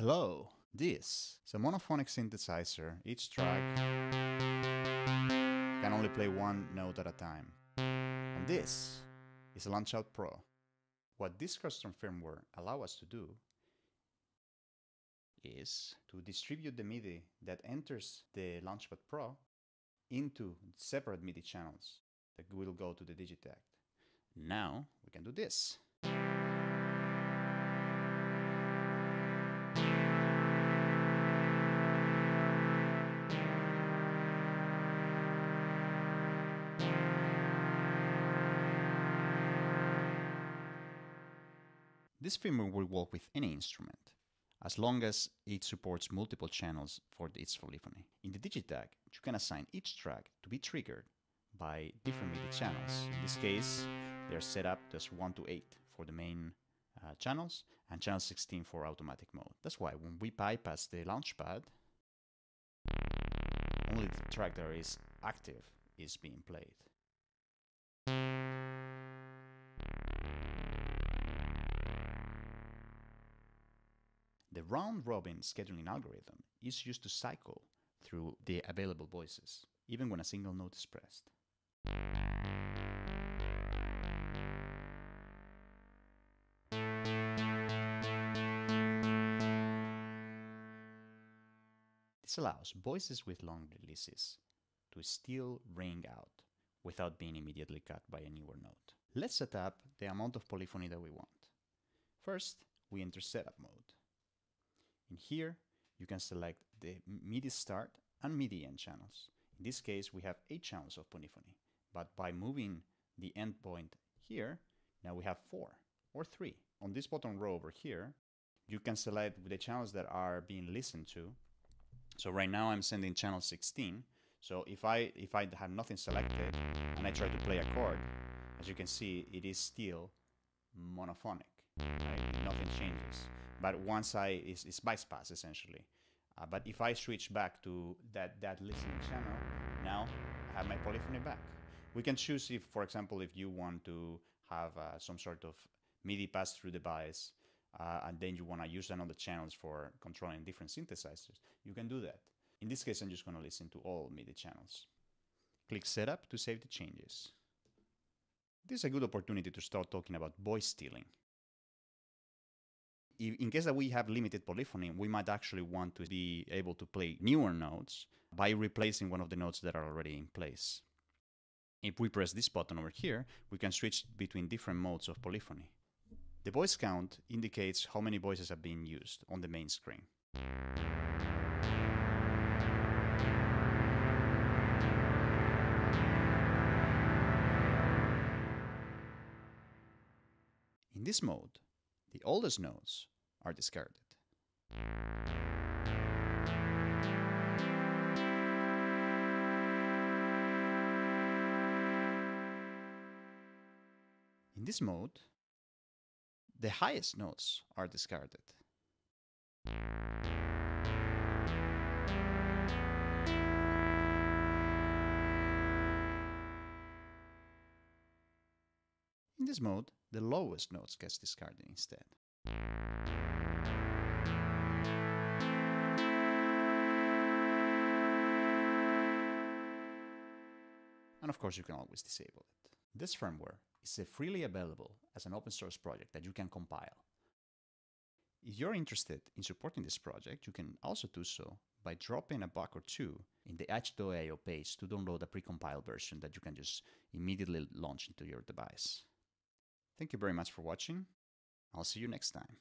Hello, this is a monophonic synthesizer. Each track can only play one note at a time. And this is a Launchpad Pro. What this custom firmware allow us to do is to distribute the MIDI that enters the Launchpad Pro into separate MIDI channels that will go to the Digitakt. Now we can do this. This firmware will work with any instrument, as long as it supports multiple channels for its polyphony. In the Digitakt, you can assign each track to be triggered by different MIDI channels. In this case, they're set up as 1 to 8 for the main uh, channels and channel 16 for automatic mode. That's why when we bypass the launchpad, only the track that is active is being played. The round robin scheduling algorithm is used to cycle through the available voices, even when a single note is pressed. This allows voices with long releases to still ring out without being immediately cut by a newer note. Let's set up the amount of polyphony that we want. First, we enter setup mode. In here, you can select the MIDI start and MIDI end channels. In this case, we have eight channels of polyphony, but by moving the endpoint here, now we have four or three. On this bottom row over here, you can select the channels that are being listened to. So right now I'm sending channel 16. So if I if I have nothing selected and I try to play a chord, as you can see, it is still monophonic. Right? Nothing changes. But once I, it's, it's bypass essentially. Uh, but if I switch back to that, that listening channel, now I have my polyphony back. We can choose if, for example, if you want to have uh, some sort of MIDI pass through device, uh, and then you want to use another channels for controlling different synthesizers, you can do that. In this case, I'm just going to listen to all MIDI channels. Click Setup to save the changes. This is a good opportunity to start talking about voice stealing in case that we have limited polyphony, we might actually want to be able to play newer notes by replacing one of the notes that are already in place. If we press this button over here, we can switch between different modes of polyphony. The voice count indicates how many voices have been used on the main screen. In this mode, the oldest notes are discarded. In this mode, the highest notes are discarded. In this mode, the lowest notes gets discarded instead. And of course, you can always disable it. This firmware is freely available as an open source project that you can compile. If you're interested in supporting this project, you can also do so by dropping a buck or two in the itch.io page to download a precompiled version that you can just immediately launch into your device. Thank you very much for watching. I'll see you next time.